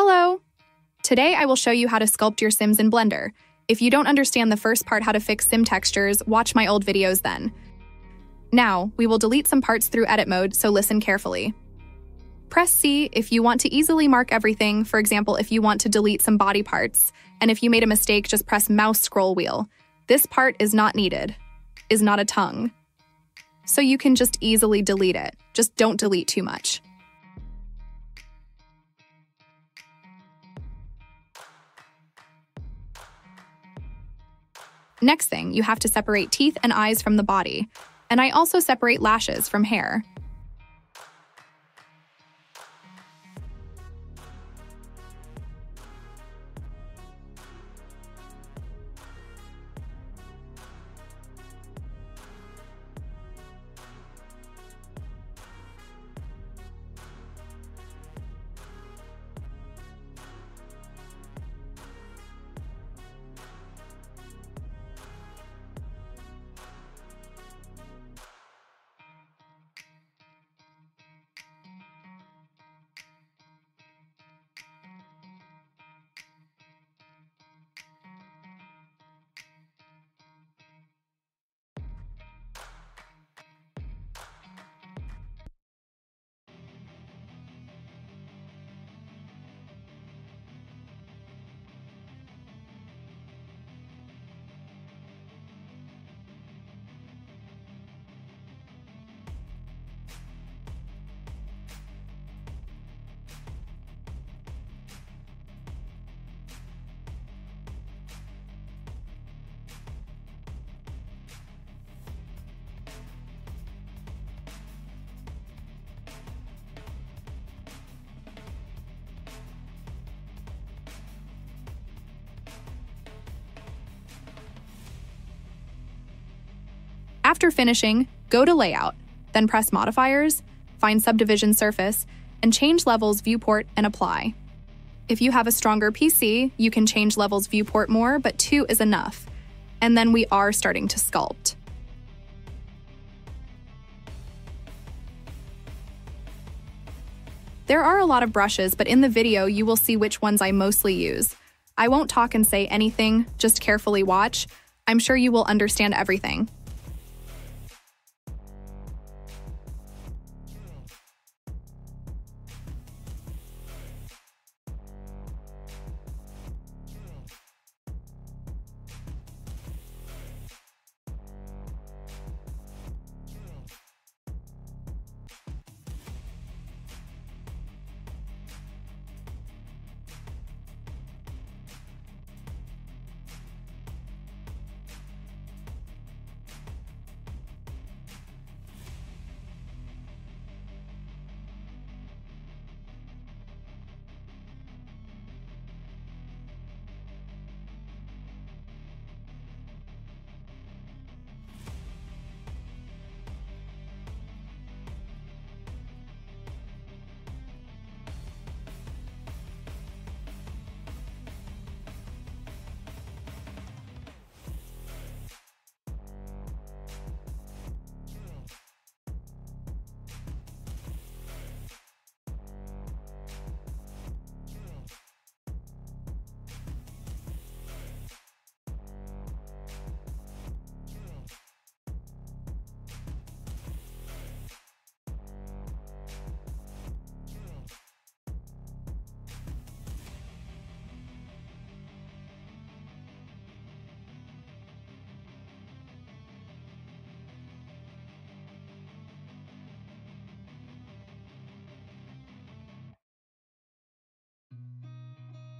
Hello! Today I will show you how to sculpt your Sims in Blender. If you don't understand the first part how to fix Sim textures, watch my old videos then. Now, we will delete some parts through edit mode, so listen carefully. Press C if you want to easily mark everything, for example, if you want to delete some body parts, and if you made a mistake, just press mouse scroll wheel. This part is not needed, is not a tongue. So you can just easily delete it, just don't delete too much. Next thing, you have to separate teeth and eyes from the body. And I also separate lashes from hair. After finishing, go to Layout, then press Modifiers, find Subdivision Surface, and change Levels Viewport and Apply. If you have a stronger PC, you can change Levels Viewport more, but 2 is enough. And then we are starting to sculpt. There are a lot of brushes, but in the video you will see which ones I mostly use. I won't talk and say anything, just carefully watch. I'm sure you will understand everything.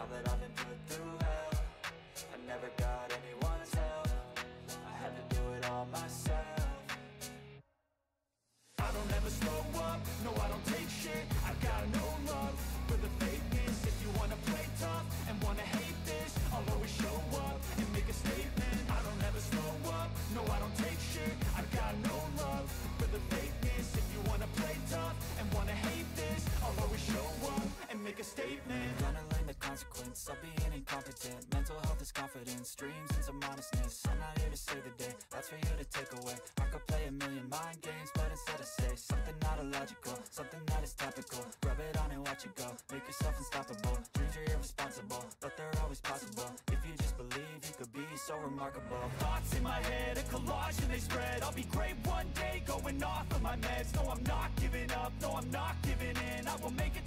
now that I've been put through hell I never got anyone's help. I had to do it all myself. I don't ever slow up, no I don't take shit. I got no love for the fakeness. If you wanna play tough and wanna is confidence, dreams and some honestness I'm not here to save the day, that's for you to take away. I could play a million mind games, but instead I say Something not illogical, something that is topical. Rub it on and watch it go, make yourself unstoppable. Dreams are irresponsible, but they're always possible. If you just believe, you could be so remarkable. Thoughts in my head, a collage and they spread. I'll be great one day, going off of my meds. No, I'm not giving up, no, I'm not giving in. I will make it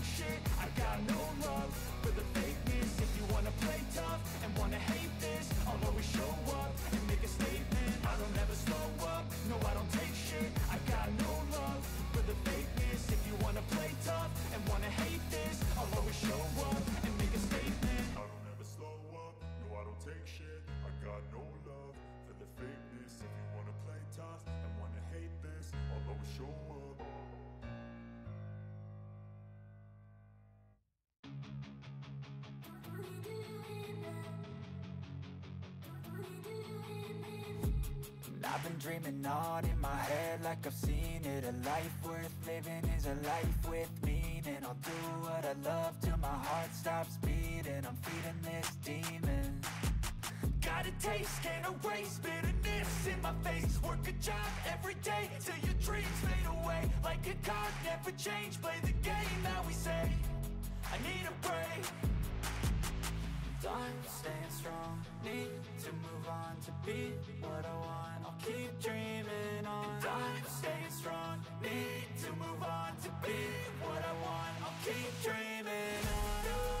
take shit. I got no love for the fakeness. If you wanna play tough and wanna hate this I'll always show up. I've been dreaming on in my head like I've seen it. A life worth living is a life with meaning. I'll do what I love till my heart stops beating. I'm feeding this demon. Got a taste, can't erase bitterness in my face. Work a job every day till your dreams fade away. Like a card, never change, play the game that we say. I need a break. Done staying strong, need to move on to be what I want. I'll keep dreaming on. Done staying strong, need to move on to be what I want. I'll keep dreaming on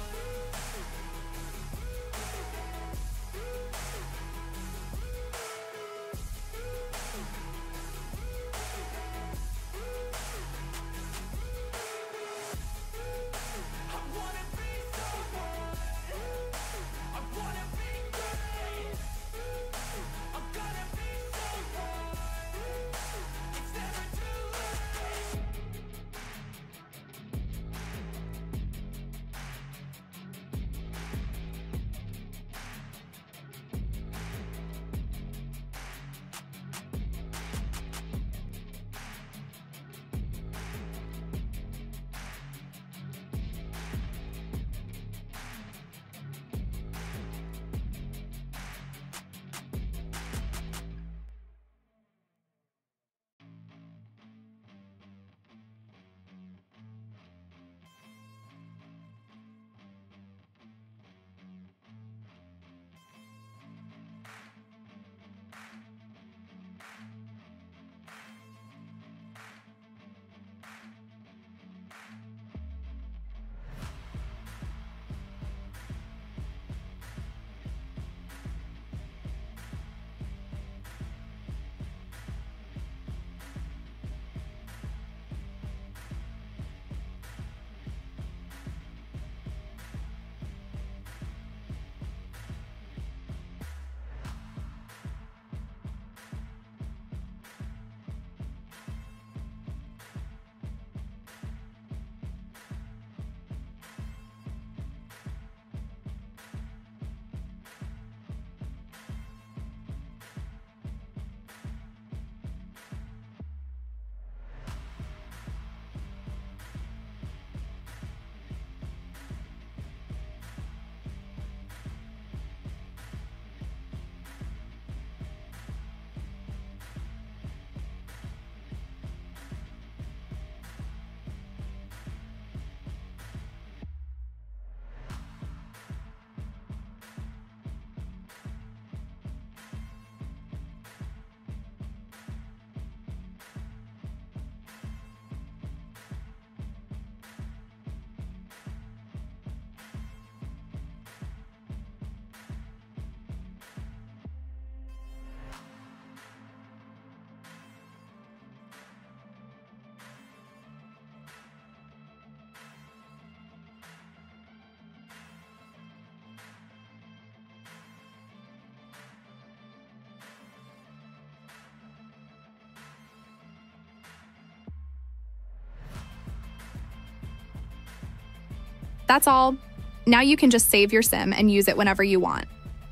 That's all. Now you can just save your sim and use it whenever you want.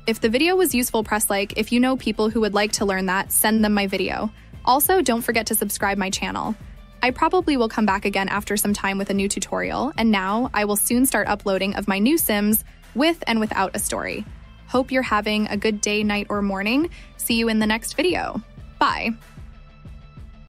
If the video was useful, press like. If you know people who would like to learn that, send them my video. Also, don't forget to subscribe my channel. I probably will come back again after some time with a new tutorial, and now I will soon start uploading of my new Sims with and without a story. Hope you're having a good day, night, or morning. See you in the next video. Bye.